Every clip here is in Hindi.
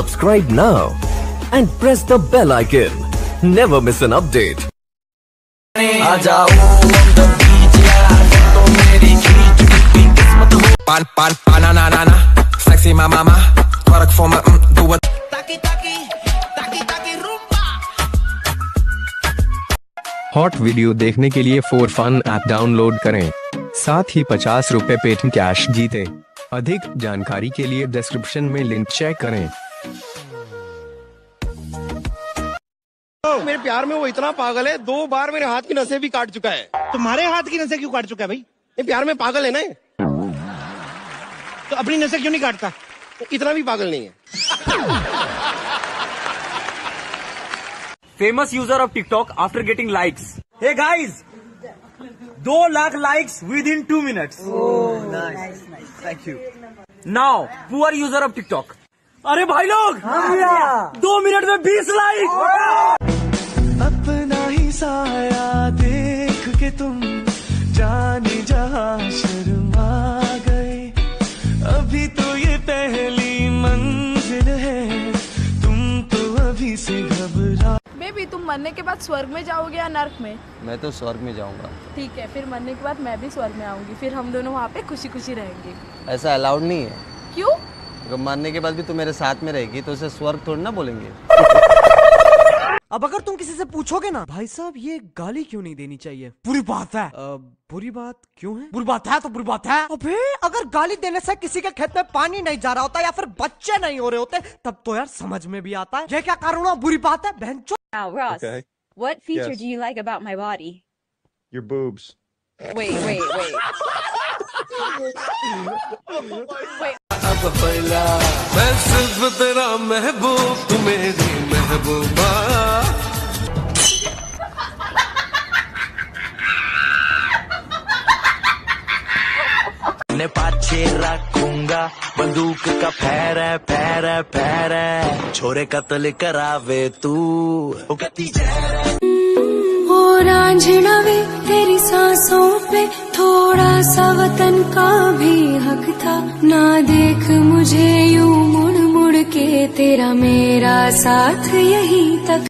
Subscribe now and press the bell icon. Never miss an update. Pan, pan, banana, Sexy my mama. Twerk for me, mm, do it. Taki taki, taki taki rumba. Hot video देखने के लिए फोर फन ऐप डाउनलोड करें साथ ही पचास रूपए पेटीएम कैश जीतें अधिक जानकारी के लिए डिस्क्रिप्शन में लिंक चेक करें मेरे प्यार में वो इतना पागल है दो बार मेरे हाथ की नसें भी काट चुका है। तुम्हारे हाथ की नसें क्यों काट चुका है भाई? ये प्यार में पागल है ना तो अपनी नसें क्यों नहीं काटता? इतना भी पागल नहीं है। Famous user of TikTok after getting likes hey guys, दो lakh likes within two Oh, thank you now poor user of TikTok अरे भाई लोग दो मिनट में बीस लाइक मरने के बाद स्वर्ग में जाओगे या नर्क में? मैं तो स्वर्ग में जाऊँगा। ठीक है फिर मरने के बाद मैं भी स्वर्ग में आऊँगी। फिर हम दोनों वहाँ पे खुशी खुशी रहेंगे। ऐसा अलाउड नहीं है। क्यों? अगर मरने के बाद भी तू मेरे साथ में रहेगी तो उसे स्वर्ग थोड़ी ना बोलेंगे। अब अगर तुम किसी से पूछोगे ना भाई साहब ये गाली क्यों नहीं देनी चाहिए? बुरी बात है। अ, बुरी बात क्यों है? बुरी बात है तो बुरी बात है। अबे अगर गाली देने से किसी के खेत में पानी नहीं जा रहा होता या फिर बच्चे नहीं हो रहे होते तब तो यार समझ में भी आता है। ये क्या कारण बुरी बात है बहन Now, Ross, Okay. what feature Yes. do you like about my body? Your boobs. Wait, wait, wait. मैं सिर्फ तेरा महबूब तू मेरी महबूबा ने पाछे रखूँगा बंदूक का फैर है फैर है फैर है। छोरे कत्ल करावे तू। ओ कहती ओ रांझना वे तेरी सांसों पे थोड़ा सा वतन का भी हक था। ना देख मुझे यूँ मुड़ मुड़ के तेरा मेरा साथ यही तक।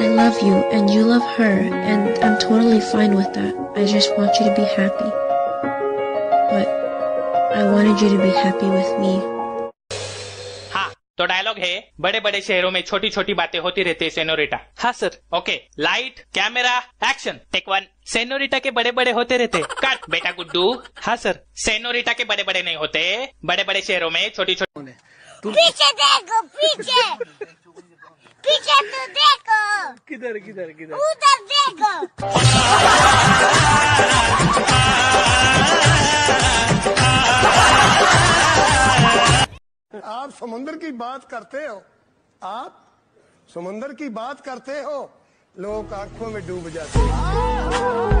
I love you and you love her, and I'm totally fine with that. I just want you to be happy. I wanted you to be happy with me. हाँ तो डायलॉग है बड़े बड़े शहरों में छोटी छोटी बातें होती रहती है सेनोरिटा हाँ sir okay light camera action take one senorita के बड़े बड़े होते रहते कट बेटा गुड्डू। हाँ सर सेनोरिटा के बड़े बड़े नहीं होते। बड़े बड़े शहरों में छोटी छोटी पीछे देखो पीछे। पीछे तो देखो। किधर किधर किधर? उधर देखो। समुंदर की बात करते हो? आप समुंदर की बात करते हो, लोग आँखों में डूब जाते हैं।